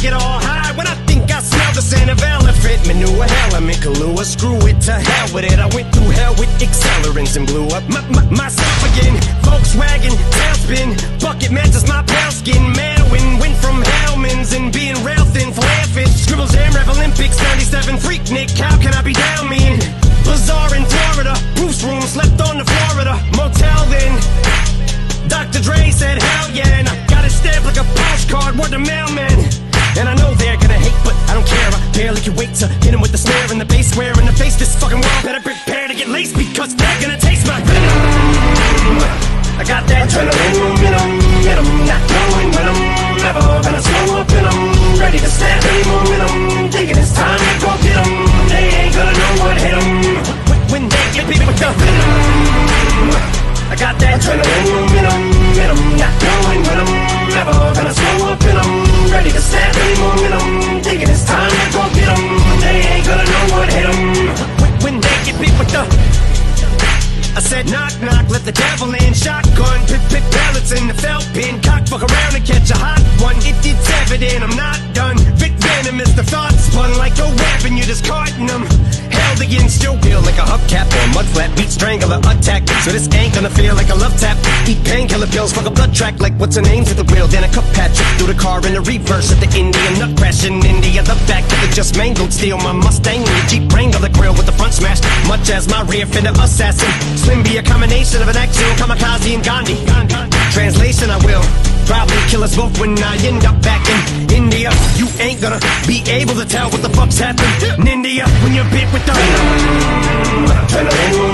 get all high when I think I smell the scent of elephant manure. Hell, I'm in Kahlua. Screw it to hell with it. I went through hell with accelerants and blew up my, my, myself again. Volkswagen, tailspin, bucket matches my pale skin. Mailwin, went from Hellman's and being rail thin for laughing. Scribble Jam, Rap Olympics, 97 Freaknik. How can I be down mean? Bizarre in Florida, Bruce room, slept on the Florida motel then. Dr. Dre said, hell yeah, but I don't care. I barely can wait to hit him with the snare and the bass square in the face. This fucking world better prepare to get laced because they're gonna taste my venom. I got that adrenaline I'm not going when I'm never gonna slow up and I'm ready to snap any momentum. Thinking it's time to go get 'em. They ain't gonna know what hit 'em. When, they get beat with the venom. I got that adrenaline I'm not going when I'm never gonna slow up I said knock knock, let the devil in. Shotgun, pip pip pellets in the felt pin Cock fuck around and catch a hot one. It, It's evident I'm not done. Vic Venom is the thought spun like a weapon. You're discarding them Held against still feel like a hubcap Or mud flap, beat strangler attack. So this ain't gonna feel like a love tap. Eat painkiller pills, fuck a blood track. Like what's her name to the wheel? Then a cup patch. Through the car in the reverse At the Indian nut crash in India. The back of it just mangled Steal my Mustang the Jeep Much as my rear fender assassin Slim be a combination of an action kamikaze and Gandhi. Translation, I will probably kill us both when I end up back in India. You ain't gonna be able to tell what the fuck's happened in India when you're bit with the